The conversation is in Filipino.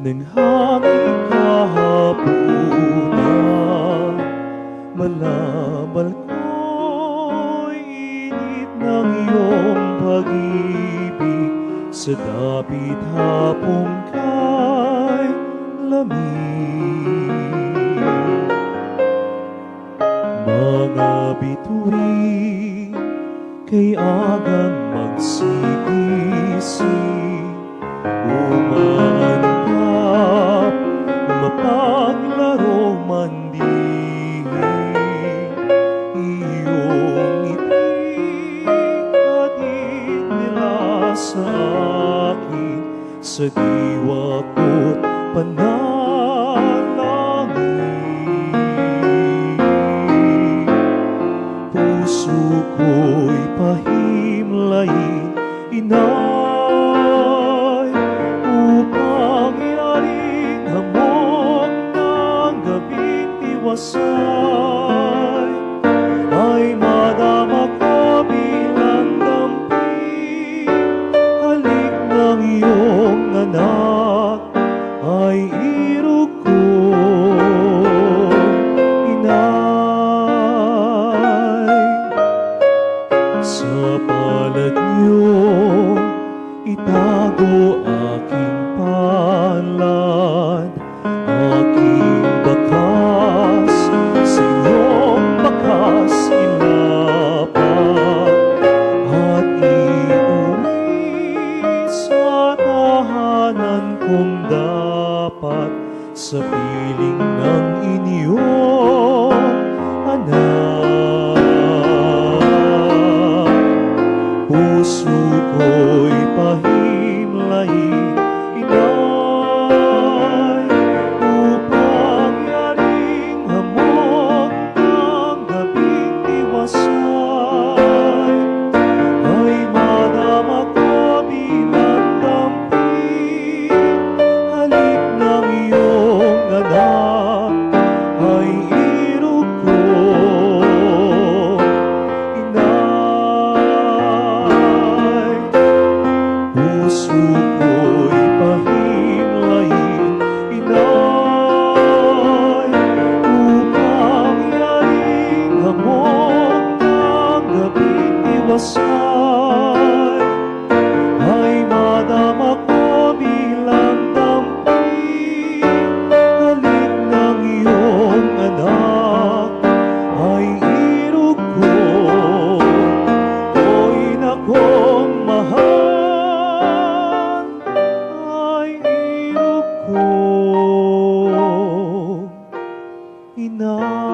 ng hangin kahapunan Malabal ko'y init ng iyong pag-ibig. Sa dapit hapong kay lamig. Mga bituin kay agang magsigisi akin sa diwa ko't panalangin. Puso ko'y pahimlayin, inay, upang iaring hamog ng gabing tiwasay, palad niyo, itago aking palad, aking bakas, sa iyong bakas ilapat, at iuwi sa tahanan kong dapat, sa piling Puso ko'y pahimlayin, ko'y pahimlayin, inay, upang yaring hamog ng gabing. enough.